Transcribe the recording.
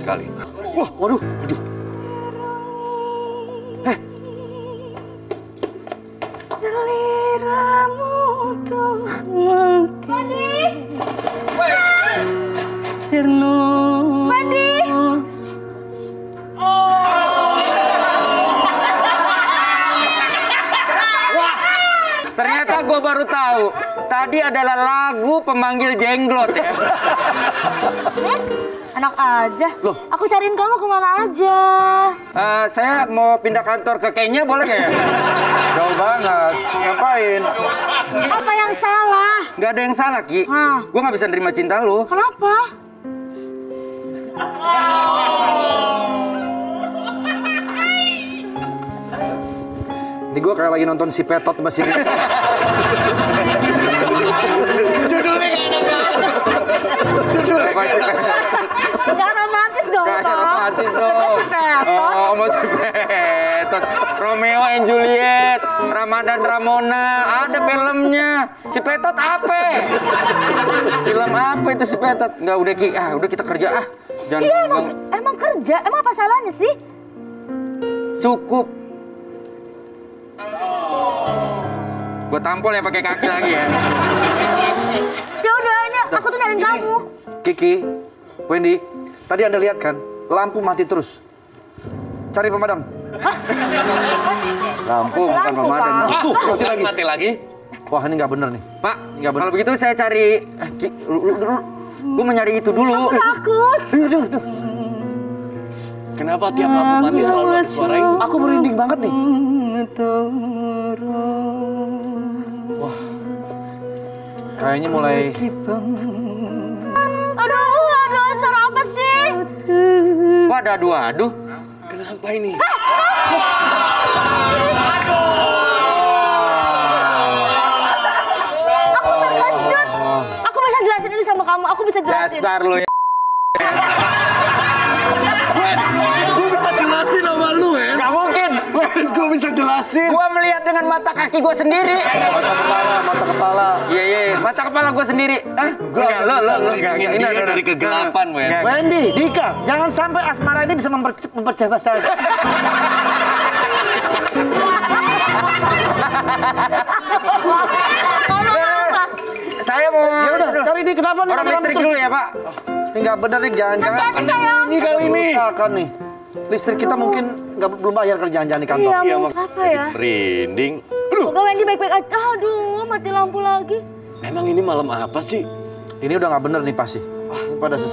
sekali. Wah, waduh, waduh. Eh, Seliramu tuh Sirno Ternyata gue baru tahu. Tadi adalah lagu pemanggil jenglot ya. Anak aja Loh. Aku cariin kamu ke mana aja Eh, saya mau pindah kantor ke Kenya boleh nggak ya? jauh banget. Ngapain? Apa yang salah? Gak ada yang salah Ki. Hah. Gue nggak bisa nerima cinta lu. Kenapa? Ini gue kayak lagi nonton si Petot sama si Rita. Judulnya kayak enak banget. Judulnya kayak enak banget. Gak romantis dong Si Petot. Oh, mau si Petot. Romeo and Juliet, Ramadan Ramona, ada filmnya. Si Petot apa? Film apa itu si Petot? Nggak udah Ki, ah udah kita kerja ah. Jangan Iya emang, emang kerja Emang apa salahnya sih? cukup. Gue tampol ya pakai kaki lagi ya. Ya udah ini aku tuh nyariin kamu Kiki, Wendy, tadi Anda lihat kan? Lampu mati terus. Cari pemadam. Lampu bukan Lampu, pemadam. Tuh, mati lagi. Mati lagi? Wah, ini nggak bener nih. Pak, Nggak bener. kalau begitu saya cari. Gue mau nyari itu dulu. Aku takut Aduh, aduh, aduh. Kenapa tiap lampu mati selalu ada suara ini? Aku merinding banget nih. Kayaknya mulai Ada aduh-aduh? Kenapa ini? Aku terkejut Aku bisa jelasin ini sama kamu, aku bisa jelasin Dasar lo ya. Gue bisa jelasin sama lu, Hen. Gak mungkin. Gue bisa jelasin. Gue melihat dengan mata kaki gue sendiri. mata kepala, mata kepala. Iya iya, mata kepala gue sendiri. Ah, Gue enggak, lo lo lo enggak, melindungi enggak. Ini dia ada- dari kegelapan, enggak. Wendy, Dika, jangan sampai asmara ini bisa memper mempercepat saya. Saya mau. Ya udah, cari di kenapa nih Orang listrik dulu ya Pak. Ini nggak bener nih, jangan-jangan. Ini kali ini. Kan nih. Listrik kita mungkin nggak belum bayar jangan-jangan di kantor. Iya, Iya, mau Mak. apa ya? Merinding. Semoga Wendy baik-baik aja Aduh, mati lampu lagi Emang ini malam apa sih? Ini udah nggak bener nih pasti. Wah, pada sesuatu.